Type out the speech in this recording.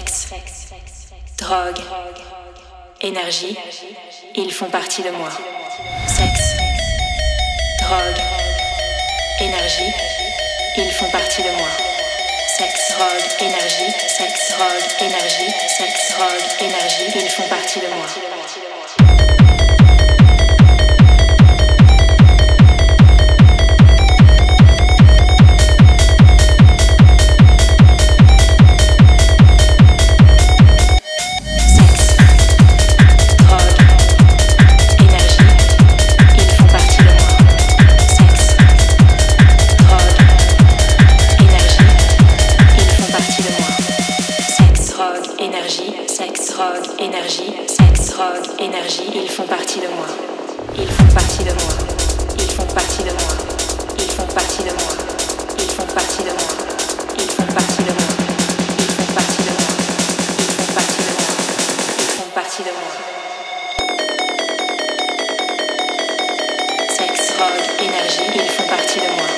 sexe, drogue, énergie, ils font partie de moi. Sexe, drogue, énergie, ils font partie de moi. Sexe, drogue, énergie, sexe, drogue, énergie, sexe, drogue, énergie, ils font partie de moi. énergie, sexe, drogue, énergie, Sex drogue, énergie, ils font partie de moi. Ils font partie de moi. Ils font partie de moi. Ils font partie de moi. Ils font partie de moi. Ils font partie de moi. Ils font partie de moi. Ils font partie de moi. Ils font partie de moi. Sexe, drogue, énergie, ils font partie de moi.